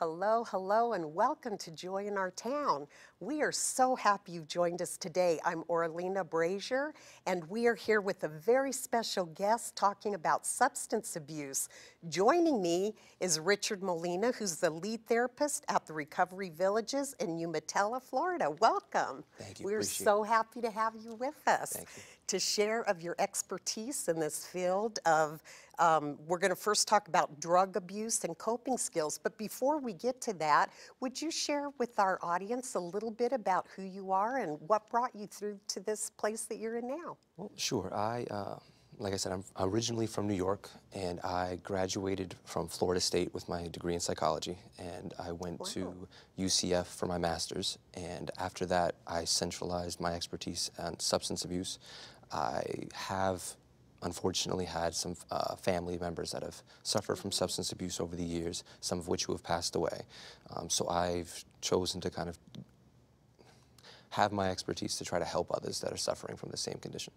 Hello, hello, and welcome to Joy in Our Town. We are so happy you've joined us today. I'm Orlina Brazier, and we are here with a very special guest talking about substance abuse. Joining me is Richard Molina, who's the lead therapist at the Recovery Villages in Umatilla, Florida. Welcome. Thank you, We're so happy to have you with us Thank you. To share of your expertise in this field of um, we're going to first talk about drug abuse and coping skills but before we get to that would you share with our audience a little bit about who you are and what brought you through to this place that you're in now Well, sure. I, uh, like I said, I'm originally from New York, and I graduated from Florida State with my degree in psychology, and I went to UCF for my master's. And after that, I centralized my expertise on substance abuse. I have unfortunately had some uh, family members that have suffered from substance abuse over the years, some of which who have passed away. Um, so I've chosen to kind of have my expertise to try to help others that are suffering from the same condition.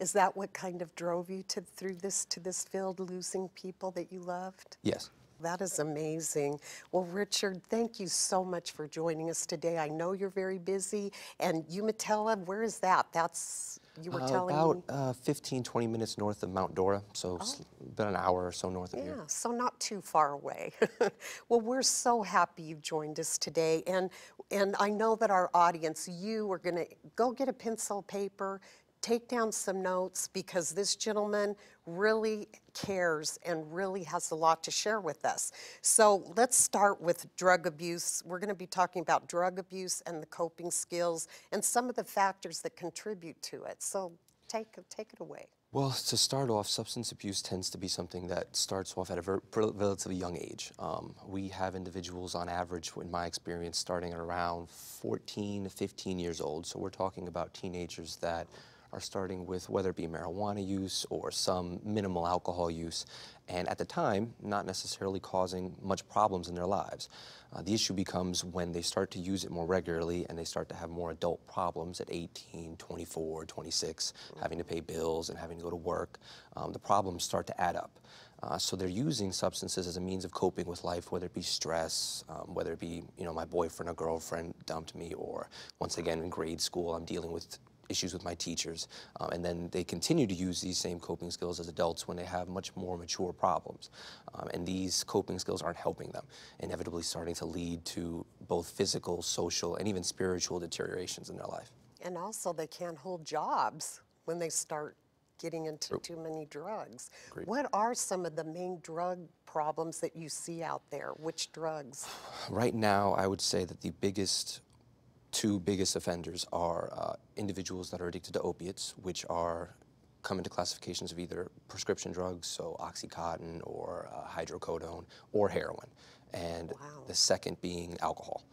is that what kind of drove you to through this to this field losing people that you loved Yes. That is amazing. Well, Richard, thank you so much for joining us today. I know you're very busy. And Umatilla, where is that? That's, you were Uh, telling about me. uh, 15, 20 minutes north of Mount Dora, so s- about an hour or so north of here. Yeah, so not too far away. well, we're so happy you've joined us today. And, and I know that our audience, you are going to go get a pencil, paper, take down some notes because this gentleman really cares and really has a lot to share with us. So let's start with drug abuse. We're going to be talking about drug abuse and the coping skills and some of the factors that contribute to it. So take, take it away. Well, to start off, substance abuse tends to be something that starts off at a relatively young age. Um, we have individuals on average, in my experience, starting at around 14 to 15 years old. So we're talking about teenagers that are starting with whether it be marijuana use or some minimal alcohol use, and at the time, not necessarily causing much problems in their lives. Uh, the issue becomes when they start to use it more regularly and they start to have more adult problems at 18, 24, 26, having to pay bills and having to go to work. Um, the problems start to add up. Uh, so they're using substances as a means of coping with life, whether it be stress, um, whether it be, you know, my boyfriend or girlfriend dumped me, or once again in grade school, I'm dealing with issues with my teachers. Um, and then they continue to use these same coping skills as adults when they have much more mature problems. Um, and these coping skills aren't helping them, inevitably starting to lead to both physical, social, and even spiritual deteriorations in their life. And also, they can't hold jobs when they start getting into too many drugs. Agreed. What are some of the main drug problems that you see out there? Which drugs? Right now, I would say that the biggest, two biggest offenders are uh, individuals that are addicted to opiates, which are come into classifications of either prescription drugs, so Oxycontin or uh, hydrocodone, or heroin. And Wow. the second being alcohol.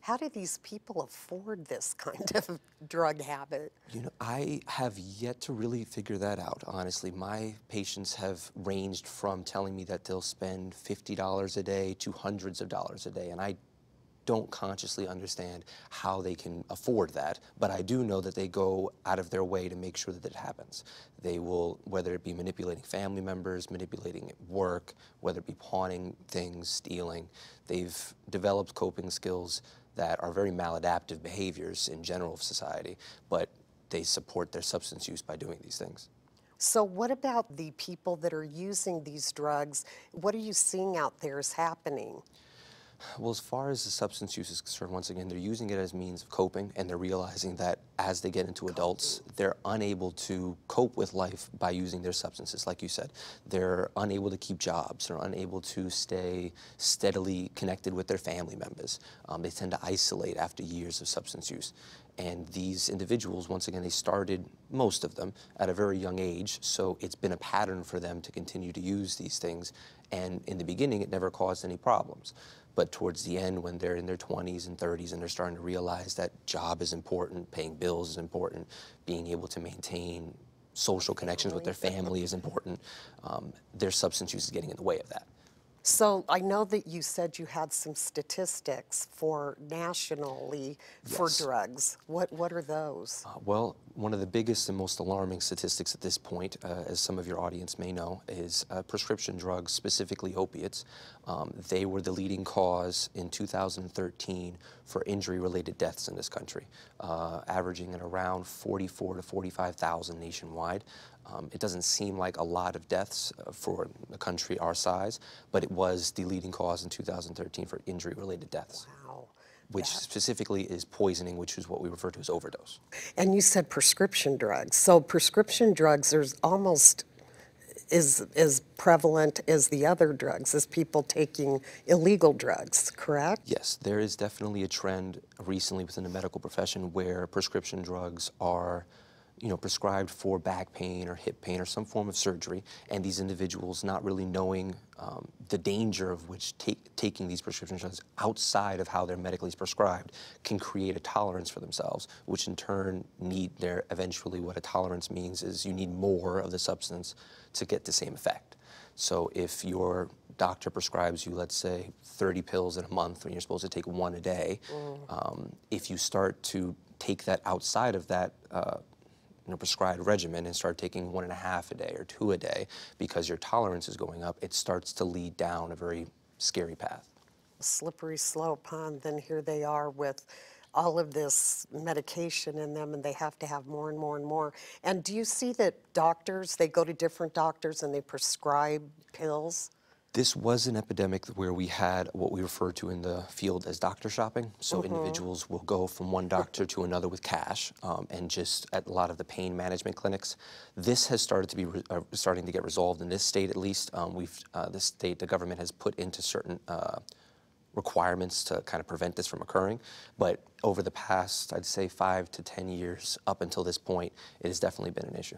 How do these people afford this kind of drug habit? You know, I have yet to really figure that out, honestly. My patients have ranged from telling me that they'll spend $50 a day to hundreds of dollars a day, and I don't consciously understand how they can afford that, but I do know that they go out of their way to make sure that it happens. They will, whether it be manipulating family members, manipulating work, whether it be pawning things, stealing, they've developed coping skills that are very maladaptive behaviors in general of society, but they support their substance use by doing these things. So, what about the people that are using these drugs? What are you seeing out there is happening? Well, as far as the substance use is concerned, once again, they're using it as means of coping, and they're realizing that as they get into adults, they're unable to cope with life by using their substances. Like you said, they're unable to keep jobs, they're unable to stay steadily connected with their family members. Um, they tend to isolate after years of substance use. And these individuals, once again, they started, most of them, at a very young age, so it's been a pattern for them to continue to use these things. And in the beginning, it never caused any problems. But towards the end, when they're in their 20s and 30s and they're starting to realize that job is important, paying bills is important, being able to maintain social connections with their family is important, um, their substance use is getting in the way of that. So I know that you said you had some statistics for nationally for drugs. What, what are those? Uh, Well, one of the biggest and most alarming statistics at this point, uh, as some of your audience may know, is uh, prescription drugs, specifically opiates. Um, they were the leading cause in 2013 for injury-related deaths in this country, uh, averaging at around 44 to 45,000 nationwide. Um, it doesn't seem like a lot of deaths uh, for a country our size, but it was the leading cause in 2013 for injury-related deaths, Wow. which specifically is poisoning, which is what we refer to as overdose. And you said prescription drugs. So prescription drugs, there's almost is as prevalent as the other drugs, as people taking illegal drugs, correct? Yes, there is definitely a trend recently within the medical profession where prescription drugs are, you know, prescribed for back pain or hip pain or some form of surgery, and these individuals not really knowing um, the danger of which take, taking these prescription drugs outside of how they're medically prescribed can create a tolerance for themselves, which in turn need their eventually what a tolerance means is you need more of the substance to get the same effect. So if your doctor prescribes you, let's say, 30 pills in a month when you're supposed to take one a day, um, if you start to take that outside of that uh, you know, prescribed regimen and start taking one and a half a day or two a day because your tolerance is going up, it starts to lead down a very scary path. slippery slope, huh? And then here they are with all of this medication in them and they have to have more and more and more. And do you see that doctors, they go to different doctors and they prescribe pills? This was an epidemic where we had what we refer to in the field as doctor shopping. So individuals will go from one doctor to another with cash, um, and just at a lot of the pain management clinics. This has started to be re- uh, starting to get resolved in this state, at least. Um, we've uh, this state, the government has put into certain. Uh, requirements to kind of prevent this from occurring. But over the past, I'd say five to 10 years up until this point, it has definitely been an issue.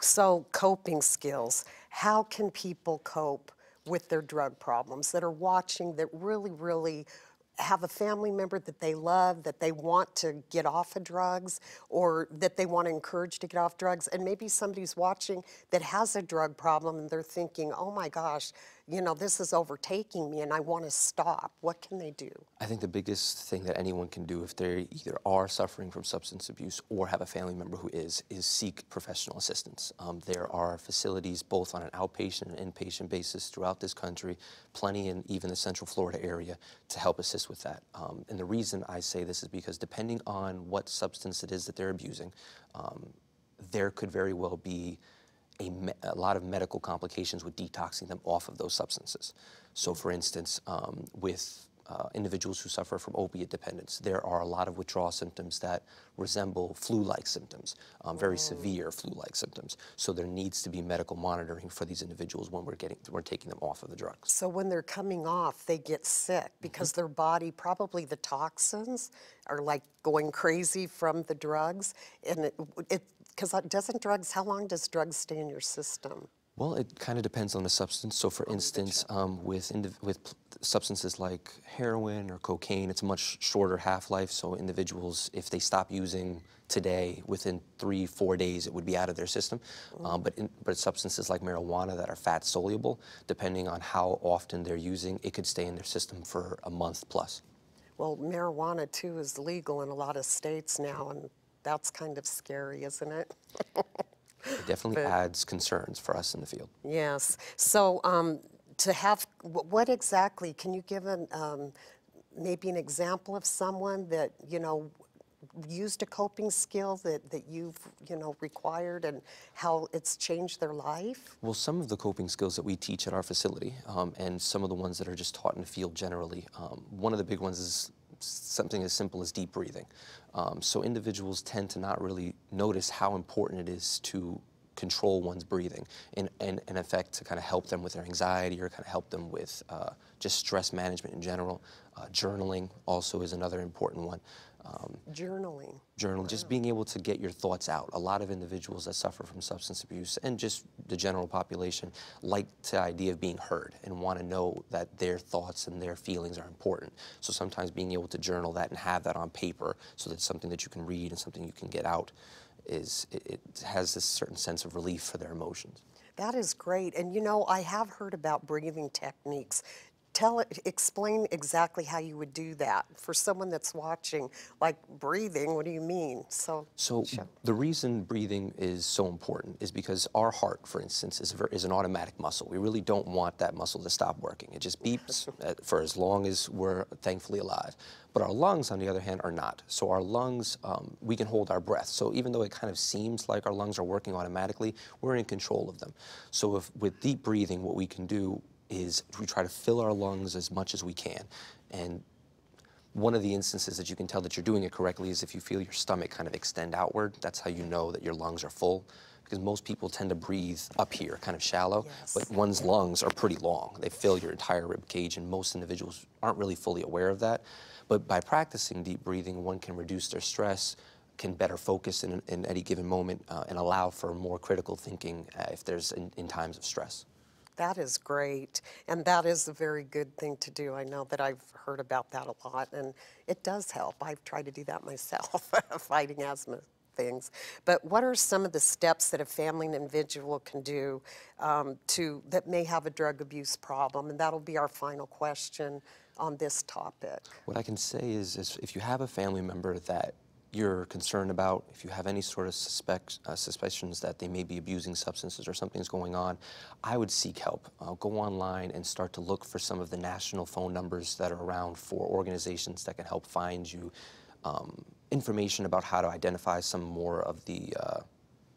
So coping skills, how can people cope with their drug problems that are watching that really, really have a family member that they love, that they want to get off of drugs, or that they want to encourage to get off drugs, and maybe somebody's watching that has a drug problem and they're thinking, oh my gosh, you know, this is overtaking me and I want to stop. What can they do? I think the biggest thing that anyone can do if they either are suffering from substance abuse or have a family member who is, is seek professional assistance. Um, there are facilities both on an outpatient and inpatient basis throughout this country, plenty in even the Central Florida area, to help assist with that. Um, and the reason I say this is because depending on what substance it is that they're abusing, um, there could very well be a, a lot of medical complications with detoxing them off of those substances. So, for instance, um, with uh, individuals who suffer from opiate dependence, there are a lot of withdrawal symptoms that resemble flu-like symptoms, um, very severe flu-like symptoms. So there needs to be medical monitoring for these individuals when we're getting we're taking them off of the drugs. So when they're coming off, they get sick because their body, probably the toxins, are like going crazy from the drugs. And it, it because doesn't drugs, how long does drugs stay in your system? Well, it kind of depends on the substance. So, for instance, um, with indiv- with substances like heroin or cocaine, it's a much shorter half-life. So, individuals, if they stop using today, within three, four days, it would be out of their system. Um, but in, but substances like marijuana that are fat soluble, depending on how often they're using, it could stay in their system for a month plus. Well, marijuana too is legal in a lot of states now, and that's kind of scary, isn't it? It definitely adds concerns for us in the field. Yes. So um, to have, what exactly, can you give an, um, maybe an example of someone that, you know, used a coping skill that, that you've, you know, required and how it's changed their life? Well, some of the coping skills that we teach at our facility, um, and some of the ones that are just taught in the field generally, um, one of the big ones is something as simple as deep breathing. Um, so individuals tend to not really notice how important it is to control one's breathing and, and in effect to kind of help them with their anxiety or kind of help them with uh, just stress management in general. Uh, journaling also is another important one. Um, Journaling. journal, just being able to get your thoughts out. A lot of individuals that suffer from substance abuse and just the general population like the idea of being heard and want to know that their thoughts and their feelings are important. So sometimes being able to journal that and have that on paper so that it's something that you can read and something you can get out is it, it has this certain sense of relief for their emotions. That is great. And you know, I have heard about breathing techniques. Tell it, explain exactly how you would do that for someone that's watching. Like breathing, what do you mean? So, So the reason breathing is so important is because our heart, for instance, is, is an automatic muscle. We really don't want that muscle to stop working. It just beeps uh, for as long as we're thankfully alive. But our lungs, on the other hand, are not. So our lungs, um, we can hold our breath. So even though it kind of seems like our lungs are working automatically, we're in control of them. So if with deep breathing, what we can do is we try to fill our lungs as much as we can. And one of the instances that you can tell that you're doing it correctly is if you feel your stomach kind of extend outward. That's how you know that your lungs are full. Because most people tend to breathe up here, kind of shallow, but one's lungs are pretty long. They fill your entire rib cage, and most individuals aren't really fully aware of that. But by practicing deep breathing, one can reduce their stress, can better focus in, in any given moment, uh, and allow for more critical thinking uh, if there's in, in times of stress. That is great. And that is a very good thing to do. I know that I've heard about that a lot, and it does help. I've tried to do that myself, fighting asthma things. But what are some of the steps that a family and individual can do um, to that may have a drug abuse problem? And that'll be our final question on this topic. What I can say is, is if you have a family member that you're concerned about, if you have any sort of suspect, uh, suspicions that they may be abusing substances or something's going on, I would seek help. Go online and start to look for some of the national phone numbers that are around for organizations that can help find you um, information about how to identify some more of the uh,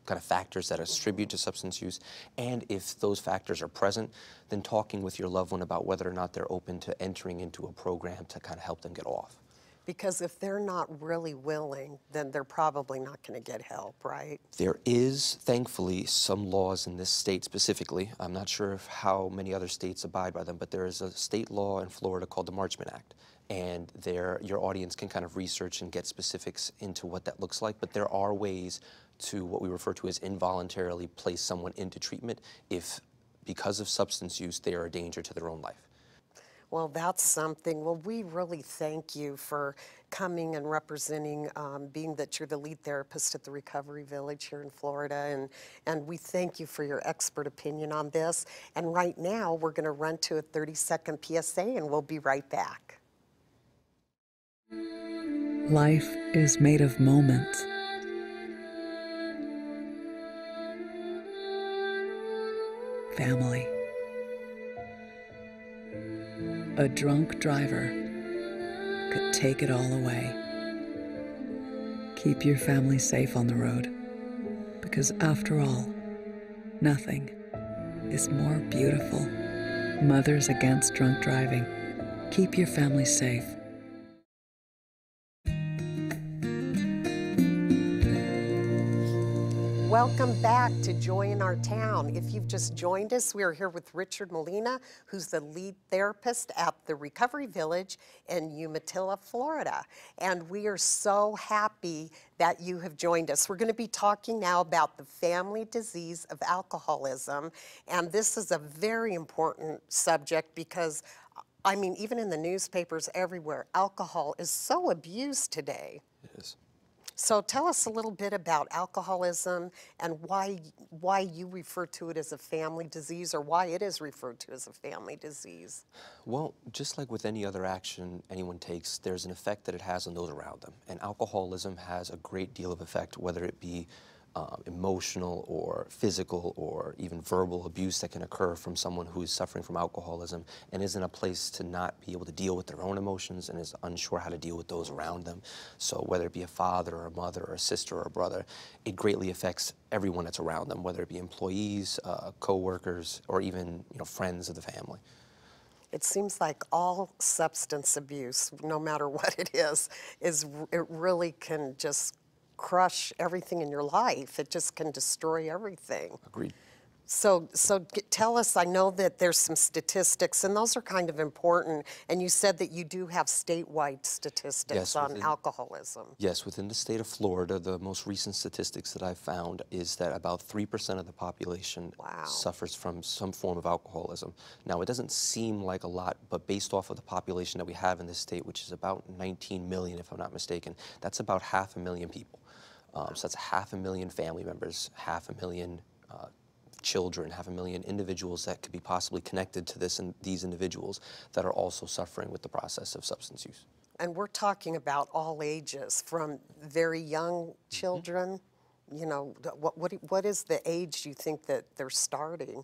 kind of factors that attribute to substance use. And if those factors are present, then talking with your loved one about whether or not they're open to entering into a program to kind of help them get off. Because if they're not really willing, then they're probably not going to get help, right? There is, thankfully, some laws in this state specifically. I'm not sure of how many other states abide by them, but there is a state law in Florida called the Marchman Act. And there, your audience can kind of research and get specifics into what that looks like. But there are ways to what we refer to as involuntarily place someone into treatment if, because of substance use, they are a danger to their own life. Well, that's something. Well, we really thank you for coming and representing, um, being that you're the lead therapist at the Recovery Village here in Florida. And, and we thank you for your expert opinion on this. And right now, we're going to run to a 30 second PSA and we'll be right back. Life is made of moments. Family. A drunk driver could take it all away. Keep your family safe on the road because, after all, nothing is more beautiful. Mothers Against Drunk Driving. Keep your family safe. Welcome back to Joy in Our Town. If you've just joined us, we are here with Richard Molina, who's the lead therapist at the Recovery Village in Umatilla, Florida. And we are so happy that you have joined us. We're going to be talking now about the family disease of alcoholism. And this is a very important subject because, I mean, even in the newspapers everywhere, alcohol is so abused today. Is. So tell us a little bit about alcoholism and why why you refer to it as a family disease or why it is referred to as a family disease. Well, just like with any other action anyone takes, there's an effect that it has on those around them. And alcoholism has a great deal of effect, whether it be um, emotional or physical or even verbal abuse that can occur from someone who is suffering from alcoholism and is in a place to not be able to deal with their own emotions and is unsure how to deal with those around them. So whether it be a father or a mother or a sister or a brother, it greatly affects everyone that's around them, whether it be employees, uh, co-workers, or even you know friends of the family. It seems like all substance abuse, no matter what it is, is it really can just crush everything in your life. It just can destroy everything. Agreed. So, so tell us. I know that there's some statistics, and those are kind of important. And you said that you do have statewide statistics Yes, on within- alcoholism. Yes, within the state of Florida, the most recent statistics that I've found is that about 3% of the population Wow. suffers from some form of alcoholism. Now, it doesn't seem like a lot, but based off of the population that we have in this state, which is about 19 million, if I'm not mistaken, that's about half a million people. Um, so that's half a million family members, half a million uh, children, half a million individuals that could be possibly connected to this and these individuals that are also suffering with the process of substance use. And we're talking about all ages, from very young children, you know, what, what, what is the age you think that they're starting?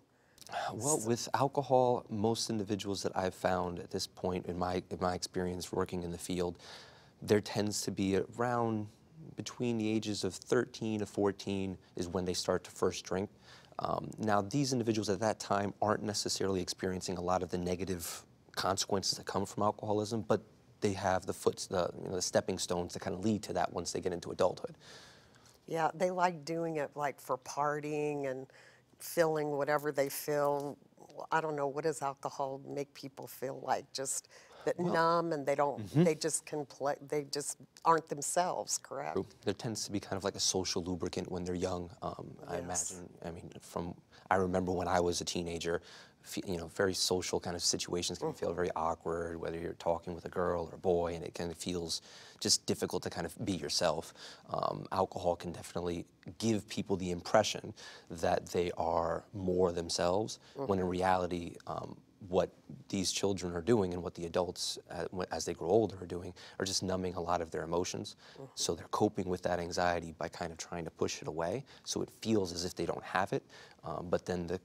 Well, with alcohol, most individuals that I've found at this point in my in my experience working in the field, there tends to be around between the ages of 13 to 14 is when they start to first drink. Um, now, these individuals at that time aren't necessarily experiencing a lot of the negative consequences that come from alcoholism, but they have the foot, the, you know, the stepping stones that kind of lead to that once they get into adulthood. Yeah, they like doing it like for partying and filling whatever they feel. I don't know, what does alcohol make people feel like? Just that numb and they don't, mm-hmm. they just can play, they just aren't themselves, correct? There tends to be kind of like a social lubricant when they're young. Um, I imagine. I mean, from I remember when I was a teenager, you know, very social kind of situations can feel very awkward. Whether you're talking with a girl or a boy, and it kind of feels just difficult to kind of be yourself. Um, alcohol can definitely give people the impression that they are more themselves, when in reality. Um, what these children are doing and what the adults, uh, as they grow older, are doing are just numbing a lot of their emotions. So they're coping with that anxiety by kind of trying to push it away. So it feels as if they don't have it. Um, but then the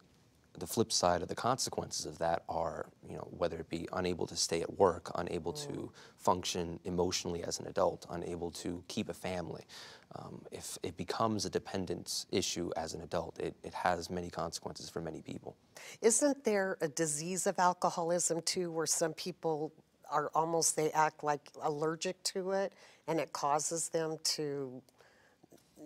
the flip side of the consequences of that are, you know, whether it be unable to stay at work, unable to function emotionally as an adult, unable to keep a family. Um, if it becomes a dependence issue as an adult, it, it has many consequences for many people. Isn't there a disease of alcoholism too, where some people are almost, they act like allergic to it and it causes them to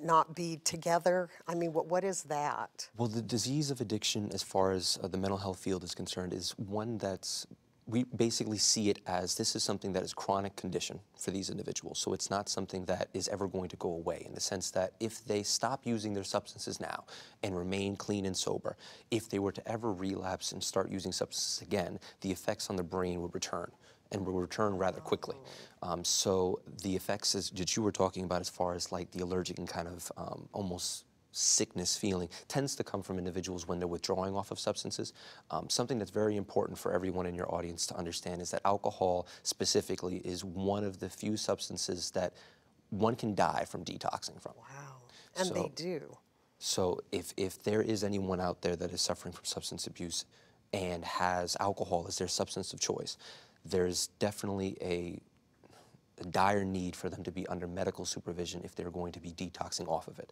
not be together? I mean, what, what is that? Well, the disease of addiction, as far as uh, the mental health field is concerned, is one that's we basically see it as this is something that is chronic condition for these individuals. So it's not something that is ever going to go away in the sense that if they stop using their substances now and remain clean and sober, if they were to ever relapse and start using substances again, the effects on the brain would return and will return rather quickly. Um, so the effects is, that you were talking about as far as like the allergic and kind of um, almost sickness feeling tends to come from individuals when they're withdrawing off of substances. Um, something that's very important for everyone in your audience to understand is that alcohol specifically is one of the few substances that one can die from detoxing from. Wow. And they do. So if, if there is anyone out there that is suffering from substance abuse and has alcohol as their substance of choice, there's definitely a, a dire need for them to be under medical supervision if they're going to be detoxing off of it.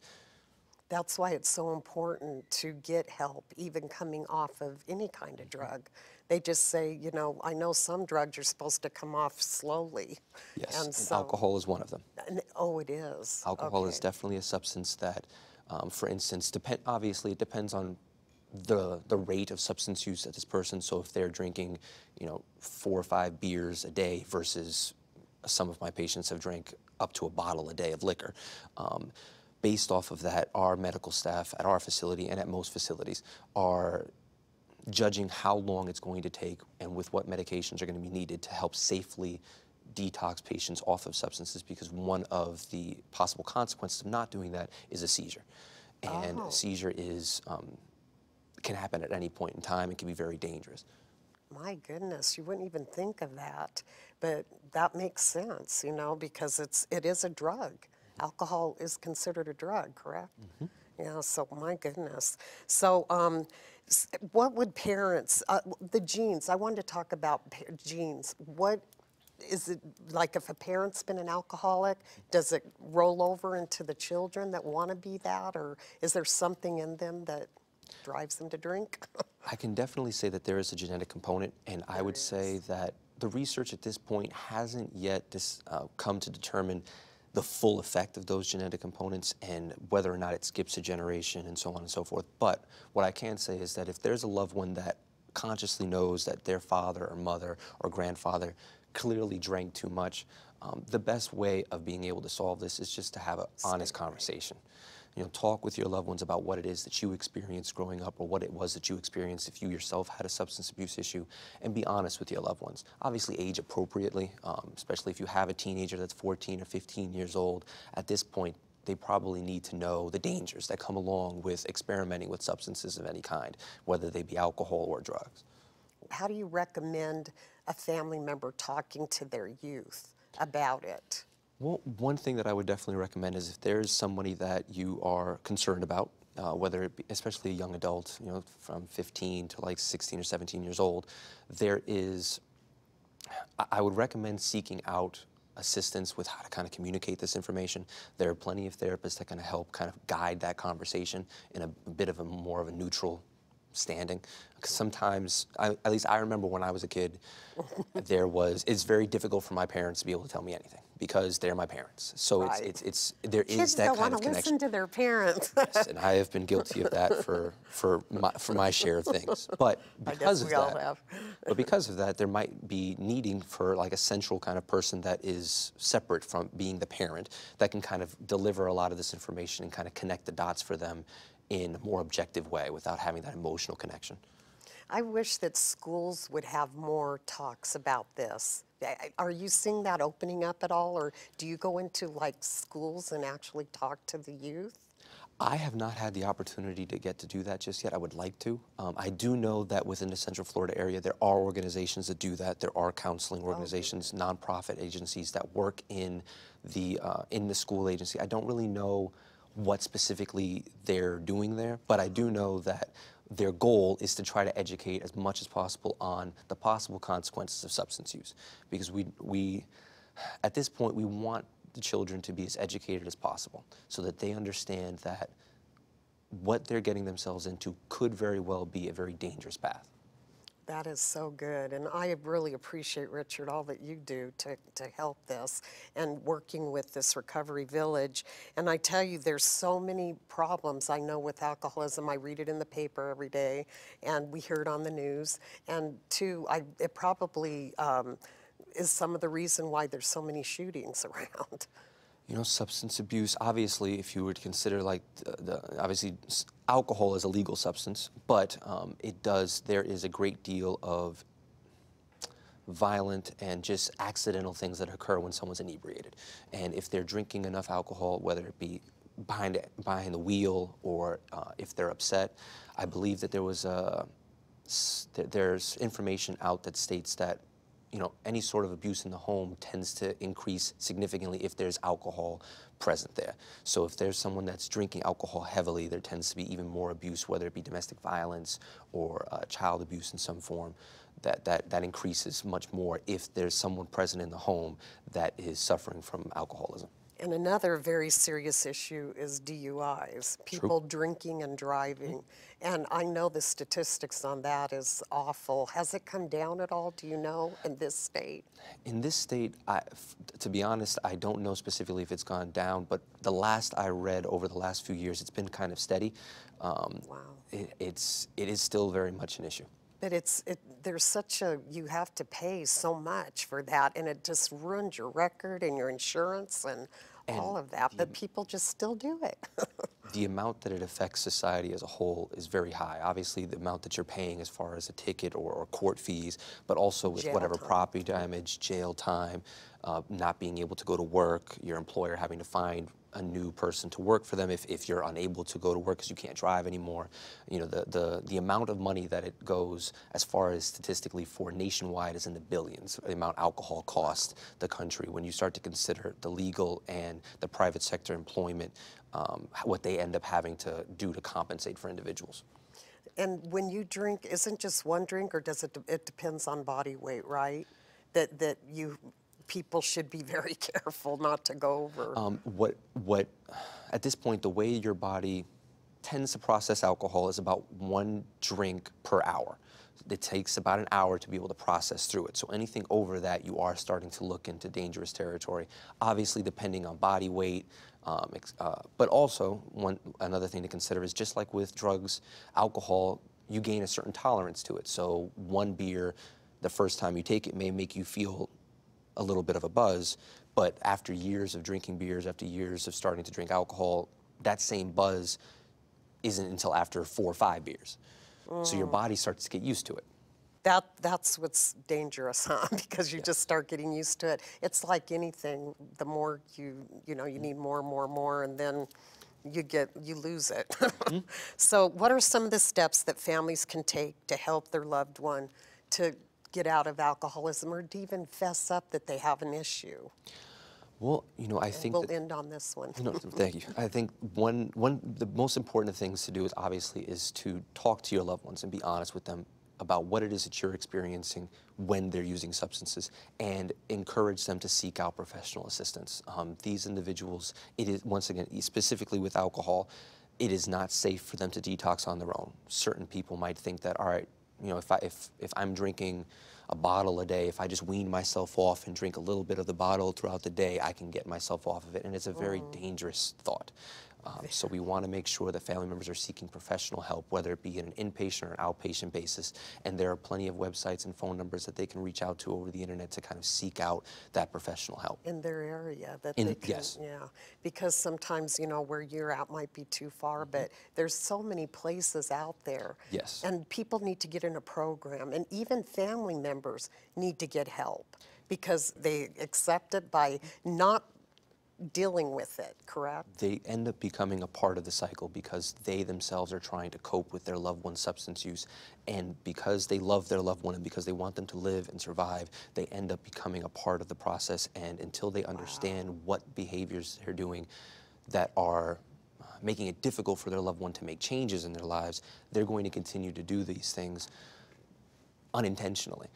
That's why it's so important to get help, even coming off of any kind of drug. They just say, you know, I know some drugs you're supposed to come off slowly. Yes, And so, alcohol is one of them. and- oh, it is. Alcohol is definitely a substance that, um, for instance, depend, obviously it depends on the the rate of substance use that this person. So if they're drinking, you know, four or five beers a day versus some of my patients have drank up to a bottle a day of liquor. Um, based off of that, our medical staff at our facility and at most facilities are judging how long it's going to take and with what medications are going to be needed to help safely detox patients off of substances because one of the possible consequences of not doing that is a seizure. And Oh. a seizure is um, can happen at any point in time and can be very dangerous. My goodness, you wouldn't even think of that, but that makes sense, you know, because it's it is a drug. Alcohol is considered a drug, correct? Yeah. So my goodness. So, um, what would parents? Uh, the genes. I wanted to talk about genes. What is it like? If a parent's been an alcoholic, does it roll over into the children that want to be that, or is there something in them that drives them to drink? I can definitely say that there is a genetic component, and I would say that the research at this point hasn't yet dis, uh, come to determine the full effect of those genetic components and whether or not it skips a generation and so on and so forth. But what I can say is that if there's a loved one that consciously knows that their father or mother or grandfather clearly drank too much, um, the best way of being able to solve this is just to have an honest conversation. You know, talk with your loved ones about what it is that you experienced growing up or what it was that you experienced if you yourself had a substance abuse issue and be honest with your loved ones. Obviously, age appropriately, um, especially if you have a teenager that's 14 or 15 years old. At this point, they probably need to know the dangers that come along with experimenting with substances of any kind, whether they be alcohol or drugs. How do you recommend a family member talking to their youth about it? Well, one thing that I would definitely recommend is if there's somebody that you are concerned about, uh, whether it be, especially a young adult, you know, from 15 to like 16 or 17 years old, there is, I- I would recommend seeking out assistance with how to kind of communicate this information. There are plenty of therapists that can help kind of guide that conversation in a, a bit of a more of a neutral standing. 'Cause sometimes, I, at least I remember when I was a kid, there was, it's very difficult for my parents to be able to tell me anything because they're my parents. So Right. it's, it's, it's, there is Kids that don't kind of connection. listen to their parents. Yes, and I have been guilty of that for, for, my, for my share of things. But because of that, but because of that, there might be needing for like a central kind of person that is separate from being the parent that can kind of deliver a lot of this information and kind of connect the dots for them in a more objective way without having that emotional connection. I wish that schools would have more talks about this. Are you seeing that opening up at all, or do you go into like schools and actually talk to the youth? I have not had the opportunity to get to do that just yet. I would like to. Um, I do know that within the Central Florida area, there are organizations that do that. There are counseling organizations, nonprofit agencies that work in the uh, in the school agency. I don't really know what specifically they're doing there, but I do know that their goal is to try to educate as much as possible on the possible consequences of substance use, because we we at this point, we want the children to be as educated as possible so that they understand that what they're getting themselves into could very well be a very dangerous path. That is so good, and I really appreciate, Richard, all that you do to, to help this and working with this recovery village. And I tell you, there's so many problems I know with alcoholism. I read it in the paper every day, and we hear it on the news. And two, I, it probably um, is some of the reason why there's so many shootings around. You know, substance abuse, obviously, if you were to consider like the, the obviously alcohol is a legal substance, but um, it does, there is a great deal of violent and just accidental things that occur when someone's inebriated. And if they're drinking enough alcohol, whether it be behind, behind the wheel or uh, if they're upset, I believe that there was a, there's information out that states that you know, any sort of abuse in the home tends to increase significantly if there's alcohol present there. So if there's someone that's drinking alcohol heavily, there tends to be even more abuse, whether it be domestic violence or uh, child abuse in some form. That, that, that increases much more if there's someone present in the home that is suffering from alcoholism. And another very serious issue is DUIs, people drinking and driving. And I know the statistics on that is awful. Has it come down at all, do you know, in this state? In this state, I, f- to be honest, I don't know specifically if it's gone down, but the last I read over the last few years, it's been kind of steady. Um, Wow. It, it's, it is still very much an issue. But it's, it, there's such a, you have to pay so much for that, and it just ruins your record and your insurance and all of that, but people just still do it. the amount that it affects society as a whole is very high. Obviously, the amount that you're paying as far as a ticket or, or court fees, but also with Jail whatever time. property damage, jail time, uh, not being able to go to work, your employer having to find a new person to work for them if, if you're unable to go to work because you can't drive anymore. You know, the, the, the amount of money that it goes as far as statistically for nationwide is in the billions, the amount alcohol costs the country. When you start to consider the legal and the private sector employment, um, what they end up having to do to compensate for individuals. And when you drink, isn't just one drink, or does it, it depends on body weight, right? That, that you, people should be very careful not to go over. Um, what, what, at this point, the way your body tends to process alcohol is about one drink per hour. It takes about an hour to be able to process through it. So anything over that, you are starting to look into dangerous territory. Obviously, depending on body weight, um, uh, but also one another thing to consider is just like with drugs, alcohol, you gain a certain tolerance to it. So one beer, the first time you take it, may make you feel a little bit of a buzz, but after years of drinking beers, after years of starting to drink alcohol, that same buzz isn't until after four or five beers. So your body starts to get used to it. That, that's what's dangerous, huh? Because you just start getting used to it. It's like anything, the more you, you know, you need more more more, and then you get, you lose it. Mm-hmm. So what are some of the steps that families can take to help their loved one to get out of alcoholism or to even fess up that they have an issue? Well, you know, I think We'll that, end on this one. No, thank you. I think one one the most important things to do is obviously is to talk to your loved ones and be honest with them about what it is that you're experiencing when they're using substances and encourage them to seek out professional assistance. Um, these individuals, it is once again specifically with alcohol, it is not safe for them to detox on their own. Certain people might think that all right, you know, if I if if I'm drinking a bottle a day, if I just wean myself off and drink a little bit of the bottle throughout the day, I can get myself off of it. And it's a very mm. dangerous thought. Um, so we want to make sure that family members are seeking professional help, whether it be in an inpatient or an outpatient basis. And there are plenty of websites and phone numbers that they can reach out to over the internet to kind of seek out that professional help. in their area that In- they can, yes. yeah. Because sometimes, you know, where you're at might be too far, but there's so many places out there. Yes. And people need to get in a program, and even family members need to get help because they accept it by not dealing with it, correct? they end up becoming a part of the cycle because they themselves are trying to cope with their loved one's substance use. And because they love their loved one and because they want them to live and survive, they end up becoming a part of the process. And until they understand what behaviors they're doing that are uh, making it difficult for their loved one to make changes in their lives, they're going to continue to do these things unintentionally.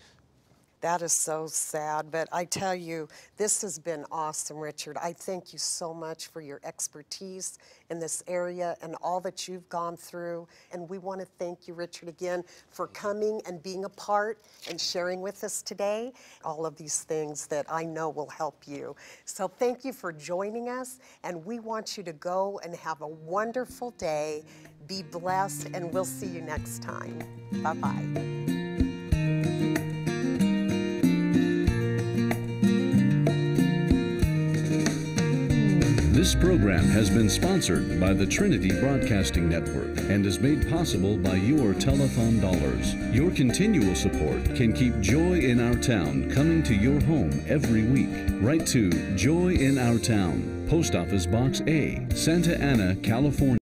That is so sad, but I tell you, this has been awesome, Richard. I thank you so much for your expertise in this area and all that you've gone through. And we want to thank you, Richard, again for coming and being a part and sharing with us today all of these things that I know will help you. So thank you for joining us, and we want you to go and have a wonderful day. Be blessed, and we'll see you next time. Bye bye. This program has been sponsored by the Trinity Broadcasting Network and is made possible by your telephone dollars. Your continual support can keep Joy in Our Town coming to your home every week. Write to Joy in Our Town, Post Office Box A, Santa Ana, California.